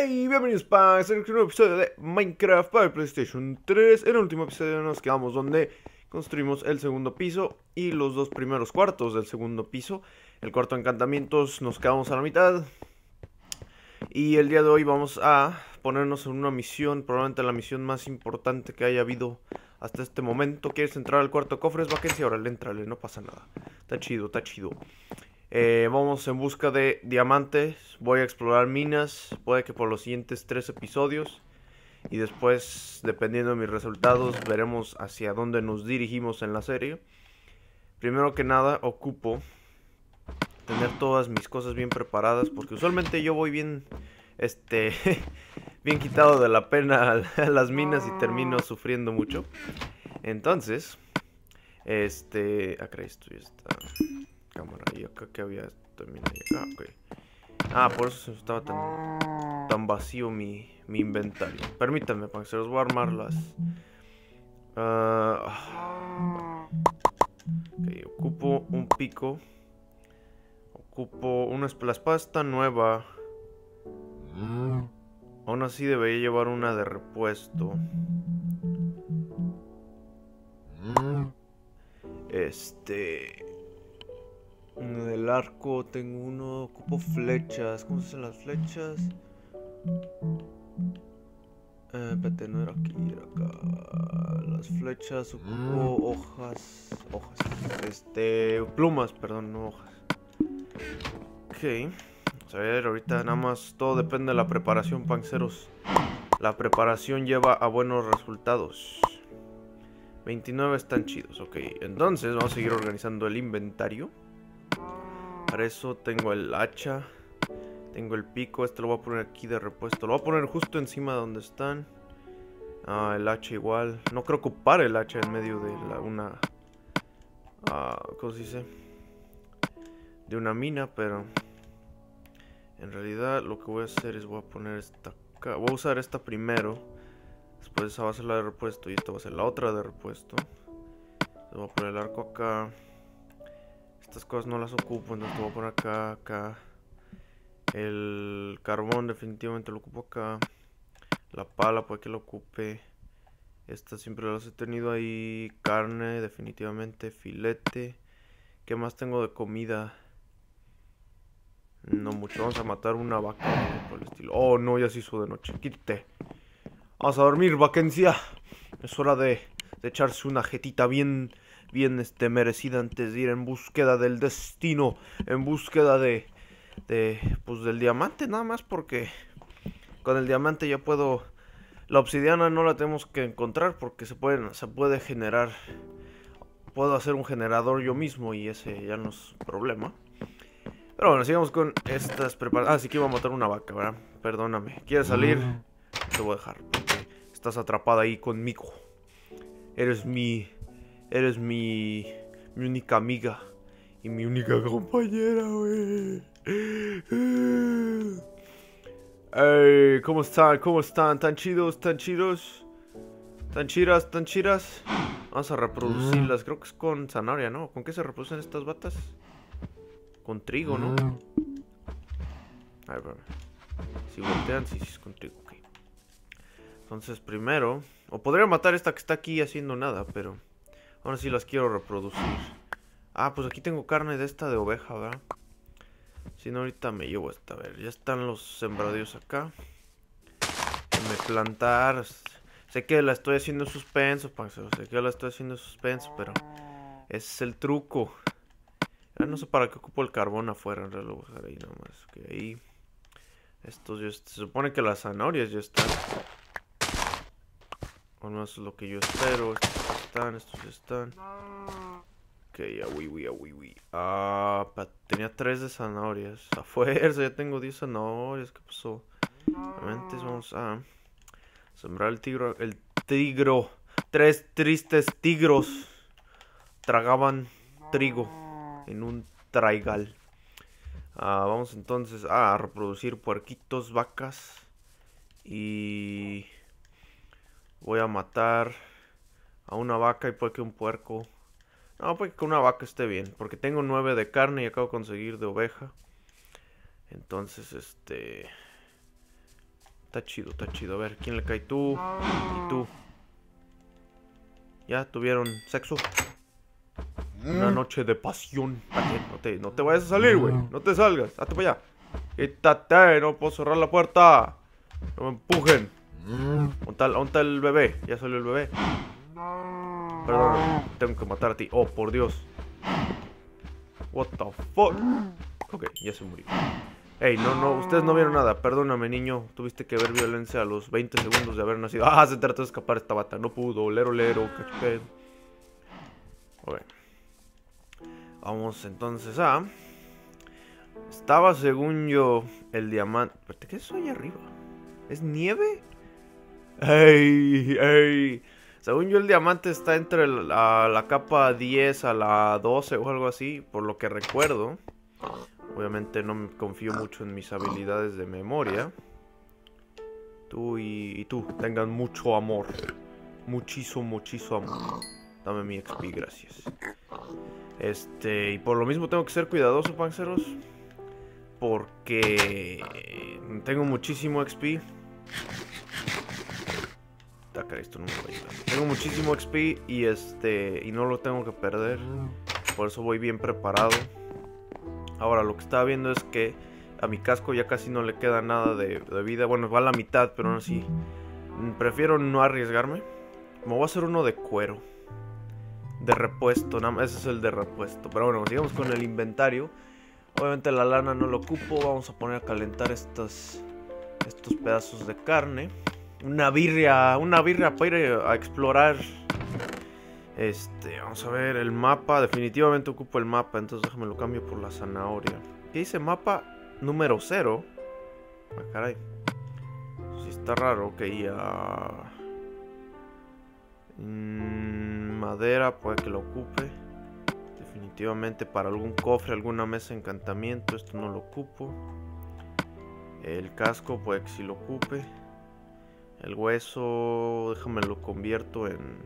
Hey, bienvenidos para este nuevo episodio de Minecraft para el PlayStation 3. En el último episodio nos quedamos donde construimos el segundo piso y los dos primeros cuartos del segundo piso. El cuarto encantamientos nos quedamos a la mitad. Y el día de hoy vamos a ponernos en una misión, probablemente la misión más importante que haya habido hasta este momento. ¿Quieres entrar al cuarto de cofres? Vaquencia, ahora le entrale, no pasa nada. Está chido, está chido. Eh, vamos en busca de diamantes. Voy a explorar minas. Puede que por los siguientes tres episodios. Y después, dependiendo de mis resultados, veremos hacia dónde nos dirigimos en la serie. Primero que nada, ocupo tener todas mis cosas bien preparadas. Porque usualmente yo voy bien, este, bien quitado de la pena a las minas y termino sufriendo mucho. Entonces, este, acá esto ya está que había también acá, Ah, por eso estaba tan, tan vacío mi, mi inventario. Permítanme, para que se los voy a armar las. Uh, ocupo un pico. Ocupo una la espada está nueva. Aún así debería llevar una de repuesto. Este. Del arco tengo uno, ocupo flechas. ¿Cómo se hacen las flechas? Eh, no era aquí, era acá. Las flechas, ocupo hojas. Hojas. Este. Plumas, perdón, no hojas. Ok. Vamos a ver, ahorita nada más todo depende de la preparación, panceros. La preparación lleva a buenos resultados. 29 están chidos, ok. Entonces vamos a seguir organizando el inventario. Para eso tengo el hacha. Tengo el pico. Este lo voy a poner aquí de repuesto. Lo voy a poner justo encima de donde están. Ah, el hacha igual. No creo ocupar el hacha en medio de la, una... Ah, ¿Cómo se dice? De una mina, pero... En realidad lo que voy a hacer es voy a poner esta acá. Voy a usar esta primero. Después esa va a ser la de repuesto y esta va a ser la otra de repuesto. voy a poner el arco acá. Estas cosas no las ocupo, entonces lo voy a poner acá, acá. El carbón definitivamente lo ocupo acá. La pala puede que lo ocupe. Esta siempre las he tenido ahí. Carne, definitivamente. Filete. ¿Qué más tengo de comida? No mucho. Vamos a matar una vaca. Por el estilo. Oh, no, ya se hizo de noche. Quítate. Vamos a dormir, vaquencia. Es hora de, de echarse una jetita bien bien este, merecida antes de ir en búsqueda del destino, en búsqueda de, de, pues del diamante, nada más porque con el diamante ya puedo, la obsidiana no la tenemos que encontrar porque se, pueden, se puede generar, puedo hacer un generador yo mismo y ese ya no es problema. Pero bueno, sigamos con estas preparadas. Ah, sí que iba a matar una vaca, ¿verdad? Perdóname. ¿Quieres salir? Te voy a dejar. Porque estás atrapada ahí conmigo. Eres mi Eres mi, mi única amiga y mi única compañera, güey. Hey, ¿cómo están? ¿Cómo están? ¿Tan chidos? ¿Tan chidos? ¿Tan chiras? ¿Tan chiras? Vamos a reproducirlas. Creo que es con zanahoria, ¿no? ¿Con qué se reproducen estas batas? Con trigo, ¿no? A ver, Si voltean, sí, sí es con trigo, ok. Entonces, primero... O podría matar esta que está aquí haciendo nada, pero... Ahora sí las quiero reproducir. Ah, pues aquí tengo carne de esta de oveja, ¿verdad? Si no, ahorita me llevo esta. A ver, ya están los sembradíos acá. Me plantar. Sé que la estoy haciendo suspenso, Sé que la estoy haciendo suspenso, pero... Ese es el truco. No sé para qué ocupo el carbón afuera. En realidad lo voy a dejar ahí nomás. Que ahí... Estos ya... Se supone que las zanahorias ya están. O no es lo que yo espero están, estos ya están. Ok, ya, oui, Ah, tenía tres de zanahorias. A fuerza, ya tengo 10 zanahorias. ¿Qué pasó? Antes vamos a sembrar el tigro. El tigro. Tres tristes tigros tragaban trigo en un traigal. Ah, vamos entonces a reproducir puerquitos, vacas. Y voy a matar a una vaca y puede que un puerco. No, puede que una vaca esté bien. Porque tengo nueve de carne y acabo de conseguir de oveja. Entonces, este... Está chido, está chido. A ver, ¿quién le cae? Tú y tú. ¿Ya tuvieron sexo? Una noche de pasión. No te, no te vayas a salir, güey. No te salgas. Hazte para allá. Quítate, no puedo cerrar la puerta. No me empujen. ¿Dónde está, el bebé? Ya salió el bebé. Perdón, tengo que matar a ti. Oh, por Dios. What the fuck? Ok, ya se murió. Ey, no, no, ustedes no vieron nada. Perdóname, niño. Tuviste que ver violencia a los 20 segundos de haber nacido. Ah, se trató de escapar esta bata. No pudo. Lero, lero. Ok. Vamos entonces a... Estaba, según yo, el diamante... ¿Qué es eso ahí arriba? ¿Es nieve? ¡Ey! ¡Ey! Según yo, el diamante está entre la, capa 10 a la 12 o algo así, por lo que recuerdo. Obviamente no confío mucho en mis habilidades de memoria. Tú y, y tú tengan mucho amor. Muchísimo, muchísimo amor. Dame mi XP, gracias. Este, y por lo mismo tengo que ser cuidadoso, panceros. Porque tengo muchísimo XP. Tengo muchísimo XP y este y no lo tengo que perder. Por eso voy bien preparado. Ahora lo que estaba viendo es que a mi casco ya casi no le queda nada de, vida. Bueno, va a la mitad, pero aún así. Prefiero no arriesgarme. Me voy a hacer uno de cuero. De repuesto, nada más. Ese es el de repuesto. Pero bueno, sigamos con el inventario. Obviamente la lana no lo ocupo. Vamos a poner a calentar estos, estos pedazos de carne. Una birria, una birria para ir a explorar. Este, vamos a ver el mapa. Definitivamente ocupo el mapa, entonces déjame lo cambio por la zanahoria. ¿Qué dice mapa número 0? Ah, caray. Sí está raro, ok. Mm, madera, puede que lo ocupe. Definitivamente para algún cofre, alguna mesa de encantamiento, esto no lo ocupo. El casco, puede que sí lo ocupe. El hueso, déjame lo convierto en,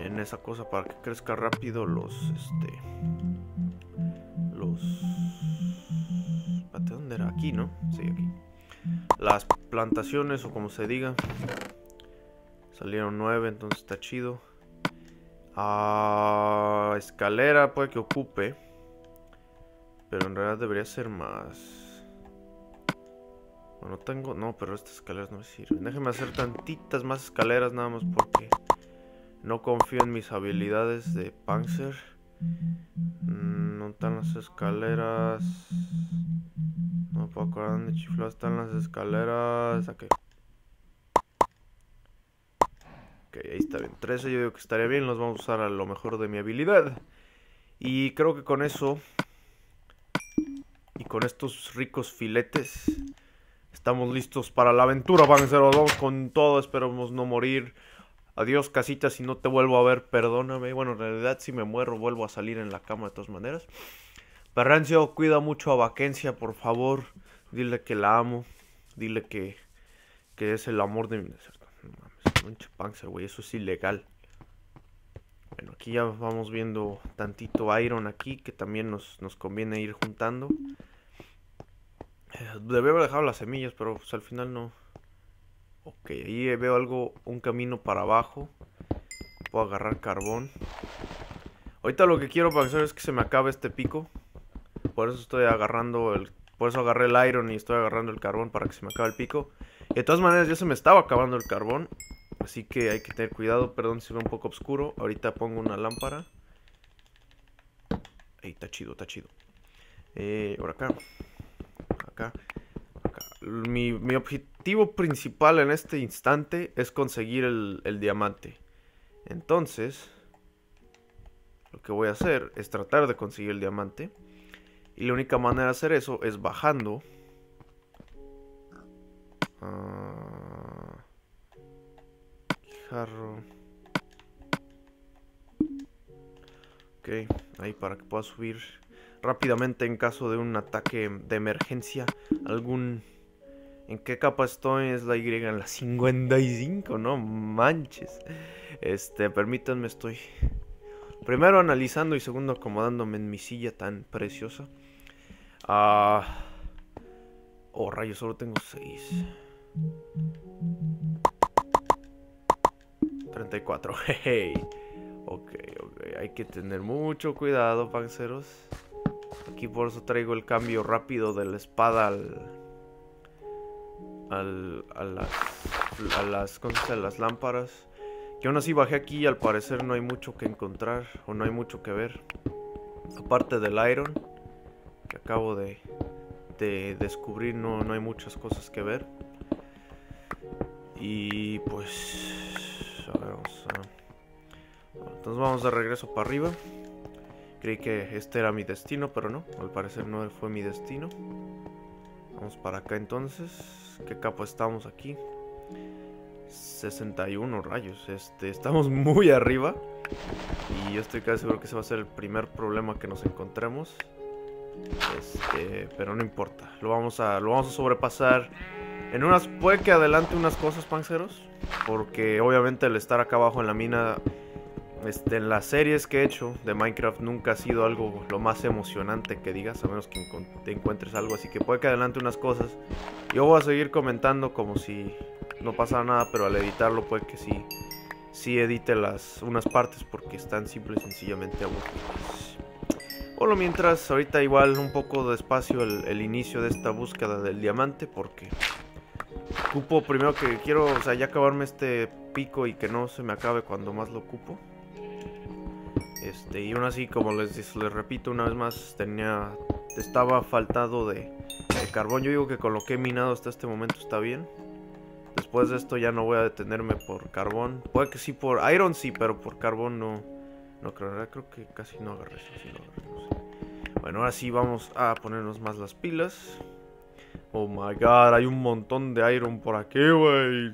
en esa cosa para que crezca rápido los, este, los, ¿dónde era? Aquí, ¿no? Sí, aquí. Las plantaciones o como se diga. Salieron nueve, entonces está chido. Ah, escalera puede que ocupe. Pero en realidad debería ser más. Bueno, tengo... No, pero estas escaleras no me sirven. Déjenme hacer tantitas más escaleras nada más porque... No confío en mis habilidades de Panzer. Mm, no están las escaleras. No puedo acordar dónde chiflado están las escaleras. Aquí. Ok, ahí está bien. 13 yo digo que estaría bien. Los vamos a usar a lo mejor de mi habilidad. Y creo que con eso... Y con estos ricos filetes Estamos listos para la aventura, panceros. Vamos con todo, esperamos no morir. Adiós, casita, si no te vuelvo a ver, perdóname. Bueno, en realidad si me muero, vuelvo a salir en la cama de todas maneras. Perrancio, cuida mucho a Vaquencia, por favor. Dile que la amo. Dile que, que es el amor de mi... No mames, panzer, güey, eso es ilegal. Bueno, aquí ya vamos viendo tantito iron aquí, que también nos, nos conviene ir juntando. Debí haber dejado las semillas, pero pues, al final no. Ok, ahí veo algo, un camino para abajo. Puedo agarrar carbón. Ahorita lo que quiero hacer es que se me acabe este pico. Por eso estoy agarrando el... Por eso agarré el iron y estoy agarrando el carbón para que se me acabe el pico. De todas maneras ya se me estaba acabando el carbón. Así que hay que tener cuidado. Perdón si ve un poco oscuro. Ahorita pongo una lámpara. Ahí, está chido, está chido. Eh, por acá acá, Mi, objetivo principal en este instante es conseguir el, diamante. Entonces, lo que voy a hacer es tratar de conseguir el diamante. Y la única manera de hacer eso es bajando. Uh. Ok, ahí para que pueda subir rápidamente en caso de un ataque de emergencia. Algún... ¿En qué capa estoy? Es la Y en la 55, no manches. Este, permítanme, estoy primero analizando y segundo acomodándome en mi silla tan preciosa. Ah, Oh, rayos, solo tengo 6. 34, jeje. Ok, ok, hay que tener mucho cuidado, panceros. Aquí por eso traigo el cambio rápido de la espada al... a las... a las... ¿cómo se las lámparas. Que aún así bajé aquí y al parecer no hay mucho que encontrar o no hay mucho que ver. Aparte del iron que acabo de, de descubrir, no, no hay muchas cosas que ver. Y pues... A ver, vamos a... Entonces vamos de regreso para arriba. Creí que este era mi destino, pero no. Al parecer no fue mi destino. Vamos para acá entonces. ¿Qué capa estamos aquí? 61 rayos. Este, estamos muy arriba. Y yo estoy casi seguro que ese va a ser el primer problema que nos encontremos. Este, pero no importa. Lo vamos a, lo vamos a sobrepasar. En unas, puede que adelante unas cosas, panceros. Porque obviamente el estar acá abajo en la mina, este, en las series que he hecho de Minecraft nunca ha sido algo lo más emocionante que digas, a menos que te encuentres algo. Así que puede que adelante unas cosas. Yo voy a seguir comentando como si no pasara nada, pero al editarlo puede que sí, sí edite las, unas partes porque están simple y sencillamente aburridas. Lo mientras, ahorita igual un poco despacio el, inicio de esta búsqueda del diamante porque ocupo primero que quiero, o sea, ya acabarme este pico y que no se me acabe cuando más lo ocupo. Este, y aún así, como les, les repito una vez más, tenía, estaba faltado de, carbón. Yo digo que con lo que he minado hasta este momento está bien. Después de esto ya no voy a detenerme por carbón. Puede que sí por iron sí, pero por carbón no. No creo, creo que casi no agarré eso. Bueno, ahora sí vamos a ponernos más las pilas. Oh my god, hay un montón de iron por aquí, güey.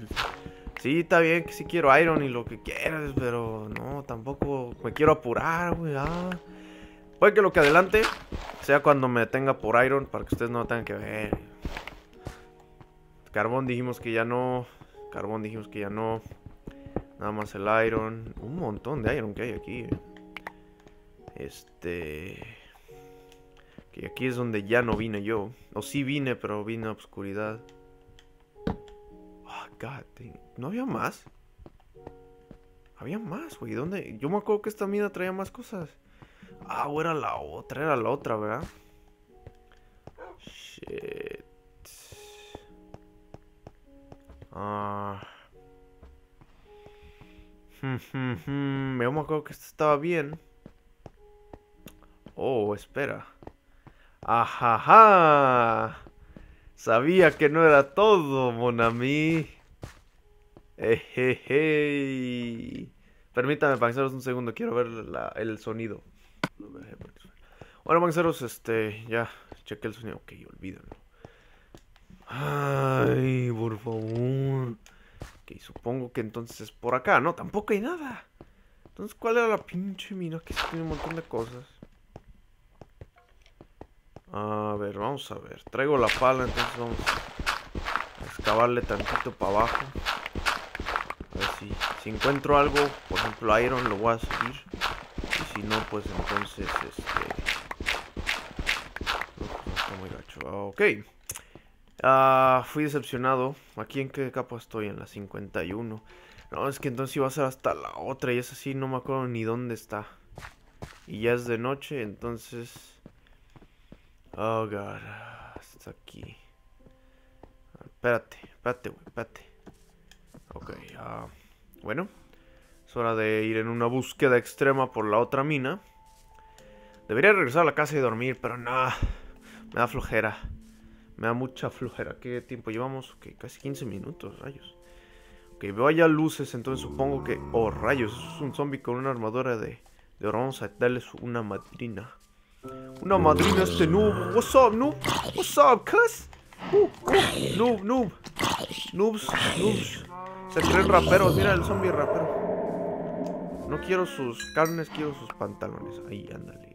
Sí, está bien que sí quiero iron y lo que quieras, pero no, tampoco me quiero apurar, güey. Ah. Puede que lo que adelante sea cuando me detenga por iron para que ustedes no tengan que ver. Carbón dijimos que ya no. Carbón dijimos que ya no. Nada más el iron. Un montón de iron que hay aquí. Eh. Este. Que aquí es donde ya no vine yo. O sí vine, pero vine a oscuridad. Oh, God, ¿No había más? Había más, güey. ¿Dónde? Yo me acuerdo que esta mina traía más cosas. Ah, o era la otra, era la otra, ¿verdad? Shit. Ah. me acuerdo que esto estaba bien. Oh, espera. Ajaja. Sabía que no era todo, Monami. Ejeje. Permítame, panceros, un segundo. Quiero ver el sonido. Bueno, panceros, este, ya chequé el sonido. Ok, olvídenlo. Ay, por favor. Ok, supongo que entonces es por acá. No, tampoco hay nada. Entonces, ¿cuál era la pinche mina? Que tiene un montón de cosas. A ver, vamos a ver. Traigo la pala, entonces vamos a excavarle tantito para abajo. Encuentro algo, por ejemplo iron, lo voy a seguir. Y si no, pues entonces, este... Gacho. Ok. Ah, fui decepcionado. ¿Aquí en qué capa estoy? En la 51. No, es que entonces iba a ser hasta la otra y es así, no me acuerdo ni dónde está. Y ya es de noche, entonces... Oh, God. Está aquí. Espérate, espérate, güey, espérate. Ok, uh, bueno. Es hora de ir en una búsqueda extrema por la otra mina. Debería regresar a la casa y dormir, pero nada. Me da flojera. Me da mucha flojera. ¿Qué tiempo llevamos? Ok, casi 15 minutos, rayos. Ok, veo allá luces, entonces supongo que... Oh, rayos, es un zombie con una armadura de, de oro. Vamos a darles una madrina. Una madrina este noob. What's up, noob? What's up, cuz? Noob, noob. Noobs, noobs. Se creen raperos. Mira el zombie rapero. No quiero sus carnes, quiero sus pantalones. Ahí, ándale.